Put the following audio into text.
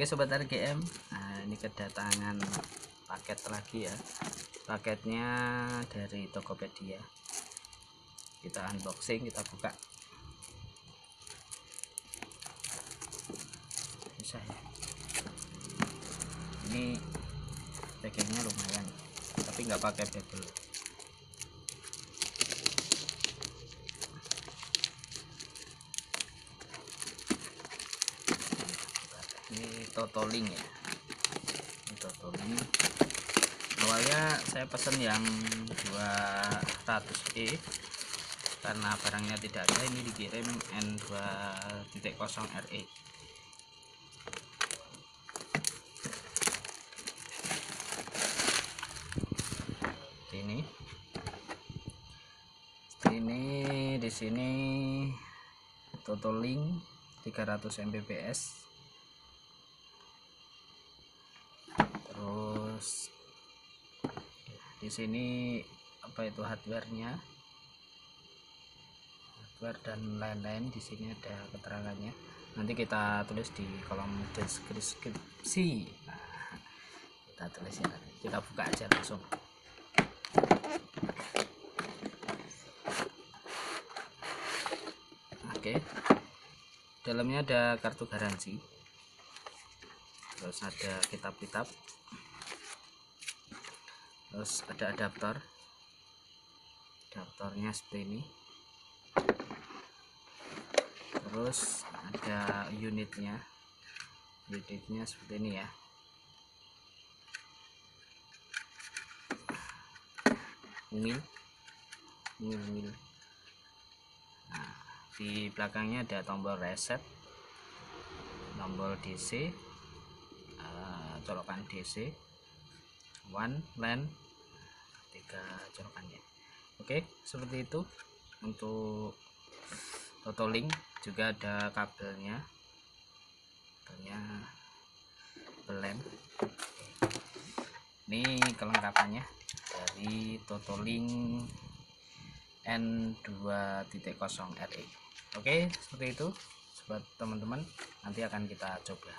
Oke sobat RGM, nah ini kedatangan paket lagi ya. Paketnya dari Tokopedia. Kita unboxing, kita buka. Bisa ya. Ini packingnya lumayan, tapi nggak pakai bezel. Ini totoling ya. Ini totoling. Awalnya saya pesen yang 200e karena barangnya tidak ada ini dikirim N2.0 RE ini. Ini di sini totoling 300 Mbps terus sini apa itu hardwarenya. Hardware dan lain-lain di sini ada keterangannya. Nanti kita tulis di kolom deskripsi. Nah, kita tulis ya. Kita buka aja langsung. Oke. Dalamnya ada kartu garansi. Terus ada kitab-kitab terus ada adaptor. Adaptornya seperti ini. Terus ada unitnya. Unitnya seperti ini ya. Mil mil mil nah, di belakangnya ada tombol reset. Tombol DC uh, colokan DC one land. Tiga colokannya oke seperti itu. Untuk totoling juga ada kabelnya. Kabelnya belem ini kelengkapannya dari totoling N2.0 RE oke seperti itu. Buat teman-teman nanti akan kita coba.